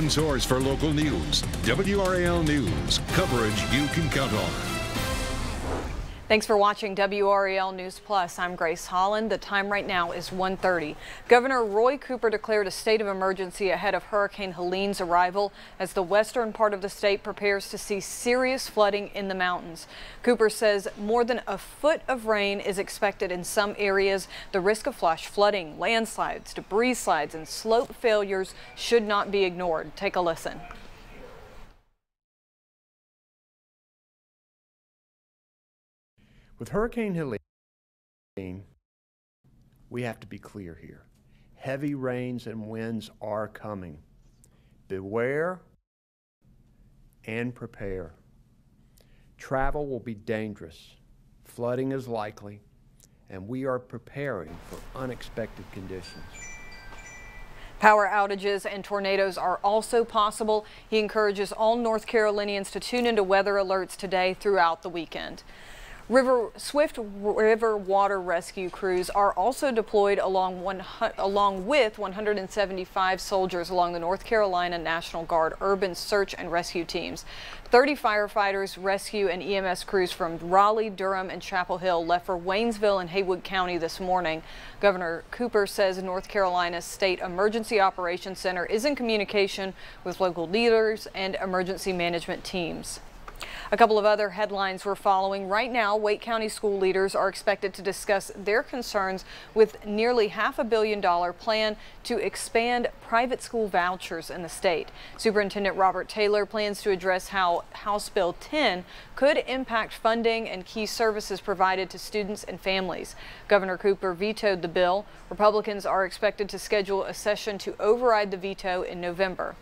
one source for local news. WRAL News. Coverage you can count on. Thanks for watching WRAL News Plus. I'm Grace Holland. The time right now is 1.30. Governor Roy Cooper declared a state of emergency ahead of Hurricane Helene's arrival as the western part of the state prepares to see serious flooding in the mountains. Cooper says more than a foot of rain is expected in some areas. The risk of flash flooding, landslides, debris slides, and slope failures should not be ignored. Take a listen. With Hurricane Helene, we have to be clear here. Heavy rains and winds are coming. Beware and prepare. Travel will be dangerous. Flooding is likely, and we are preparing for unexpected conditions. Power outages and tornadoes are also possible. He encourages all North Carolinians to tune into weather alerts today throughout the weekend. River Swift River water rescue crews are also deployed along one, along with 175 soldiers along the North Carolina National Guard urban search and rescue teams. 30 firefighters, rescue and EMS crews from Raleigh, Durham and Chapel Hill left for Waynesville and Haywood County this morning. Governor Cooper says North Carolina's State Emergency Operations Center is in communication with local leaders and emergency management teams. A couple of other headlines we're following. Right now, Wake County school leaders are expected to discuss their concerns with nearly half a billion dollar plan to expand private school vouchers in the state. Superintendent Robert Taylor plans to address how House Bill 10 could impact funding and key services provided to students and families. Governor Cooper vetoed the bill. Republicans are expected to schedule a session to override the veto in November.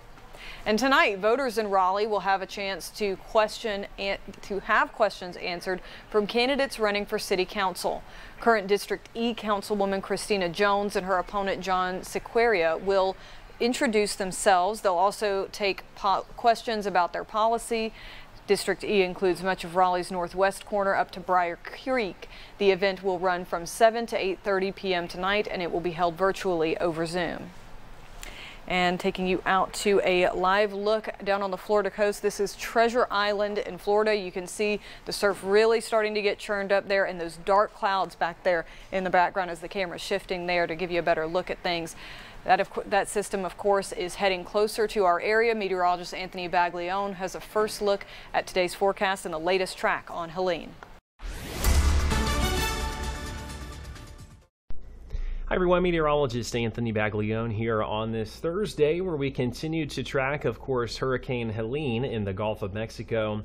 And tonight, voters in Raleigh will have a chance to question and to have questions answered from candidates running for city council. Current District E Councilwoman Christina Jones and her opponent John Sequeria will introduce themselves. They'll also take questions about their policy. District E includes much of Raleigh's northwest corner up to Brier Creek. The event will run from 7 to 8.30 p.m. tonight and it will be held virtually over Zoom and taking you out to a live look down on the Florida coast. This is Treasure Island in Florida. You can see the surf really starting to get churned up there and those dark clouds back there in the background as the camera's shifting there to give you a better look at things. That, of, that system, of course, is heading closer to our area. Meteorologist Anthony Baglione has a first look at today's forecast and the latest track on Helene. Hi everyone, meteorologist Anthony Baglione here on this Thursday where we continue to track, of course, Hurricane Helene in the Gulf of Mexico.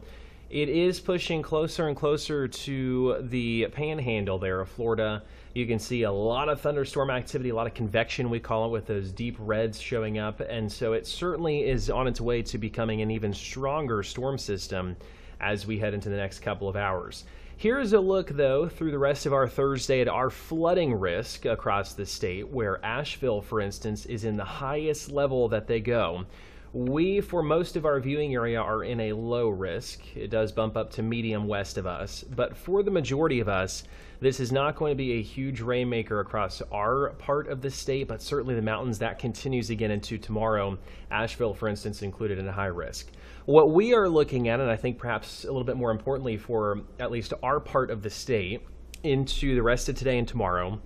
It is pushing closer and closer to the panhandle there of Florida. You can see a lot of thunderstorm activity, a lot of convection, we call it, with those deep reds showing up. And so it certainly is on its way to becoming an even stronger storm system as we head into the next couple of hours. Here's a look, though, through the rest of our Thursday at our flooding risk across the state, where Asheville, for instance, is in the highest level that they go. We, for most of our viewing area, are in a low risk. It does bump up to medium west of us, but for the majority of us, this is not going to be a huge rainmaker across our part of the state, but certainly the mountains that continues again into tomorrow. Asheville, for instance, included in a high risk. What we are looking at, and I think perhaps a little bit more importantly for at least our part of the state into the rest of today and tomorrow,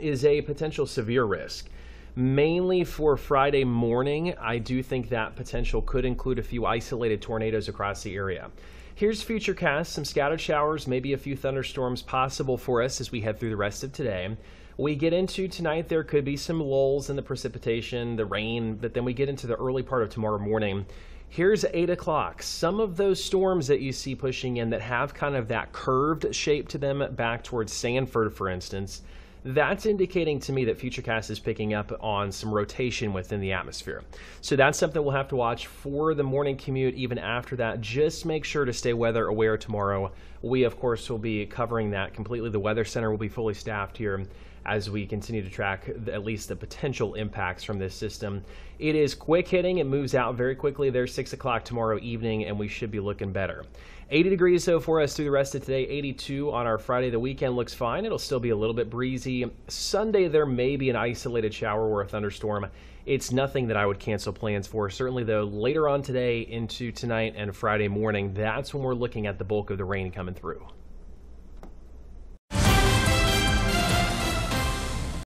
is a potential severe risk. Mainly for Friday morning, I do think that potential could include a few isolated tornadoes across the area. Here's Futurecast, some scattered showers, maybe a few thunderstorms possible for us as we head through the rest of today. We get into tonight, there could be some lulls in the precipitation, the rain, but then we get into the early part of tomorrow morning. Here's 8 o'clock. Some of those storms that you see pushing in that have kind of that curved shape to them back towards Sanford, for instance, that's indicating to me that Futurecast is picking up on some rotation within the atmosphere. So that's something we'll have to watch for the morning commute even after that. Just make sure to stay weather aware tomorrow. We, of course, will be covering that completely. The Weather Center will be fully staffed here as we continue to track the, at least the potential impacts from this system. It is quick hitting. It moves out very quickly. There's 6 o'clock tomorrow evening, and we should be looking better. 80 degrees so for us through the rest of today. 82 on our Friday. The weekend looks fine. It'll still be a little bit breezy. Sunday, there may be an isolated shower or a thunderstorm. it's nothing that I would cancel plans for. Certainly, though, later on today into tonight and Friday morning, that's when we're looking at the bulk of the rain coming through.